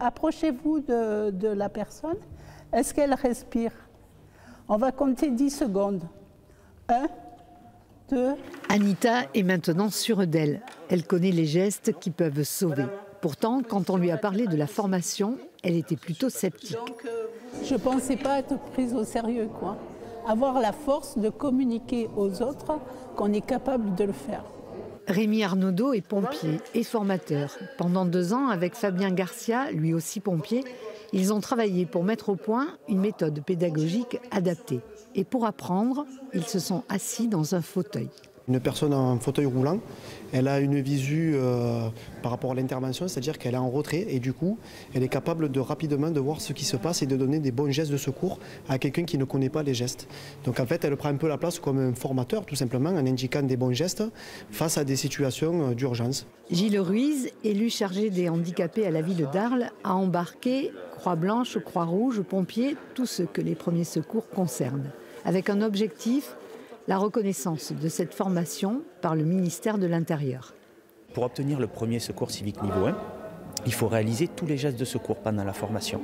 Approchez-vous de, de la personne. Est-ce qu'elle respire? On va compter 10 secondes. 1, 2. Anita est maintenant sûre d'elle. Elle connaît les gestes qui peuvent sauver. Pourtant, quand on lui a parlé de la formation, elle était plutôt sceptique. Je ne pensais pas être prise au sérieux, quoi. Avoir la force de communiquer aux autres qu'on est capable de le faire. Rémi Arnaudot est pompier et formateur. Pendant deux ans, avec Fabien Garcia, lui aussi pompier, ils ont travaillé pour mettre au point une méthode pédagogique adaptée. Et pour apprendre, ils se sont assis dans un fauteuil. Une personne en fauteuil roulant, elle a une visu euh, par rapport à l'intervention, c'est-à-dire qu'elle est en retrait et du coup, elle est capable de rapidement de voir ce qui se passe et de donner des bons gestes de secours à quelqu'un qui ne connaît pas les gestes. Donc en fait, elle prend un peu la place comme un formateur, tout simplement, en indiquant des bons gestes face à des situations euh, d'urgence. Gilles Ruiz, élu chargé des handicapés à la ville d'Arles, a embarqué Croix-Blanche, Croix-Rouge, pompiers, tous ceux que les premiers secours concernent, avec un objectif la reconnaissance de cette formation par le ministère de l'Intérieur. Pour obtenir le premier secours civique niveau 1, il faut réaliser tous les gestes de secours pendant la formation.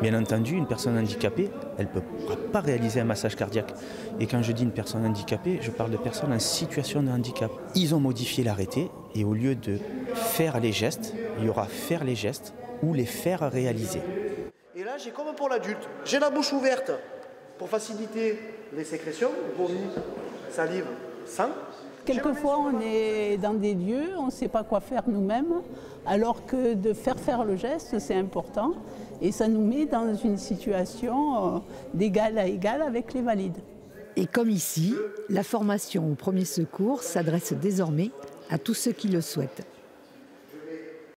Bien entendu, une personne handicapée, elle ne peut pas réaliser un massage cardiaque. Et quand je dis une personne handicapée, je parle de personnes en situation de handicap. Ils ont modifié l'arrêté et au lieu de faire les gestes, il y aura faire les gestes ou les faire réaliser. Et là, j'ai comme pour l'adulte, j'ai la bouche ouverte pour faciliter les sécrétions, vomi, salive, sang. Quelquefois, on est dans des lieux, on ne sait pas quoi faire nous-mêmes, alors que de faire faire le geste, c'est important. Et ça nous met dans une situation euh, d'égal à égal avec les valides. Et comme ici, la formation au premier secours s'adresse désormais à tous ceux qui le souhaitent.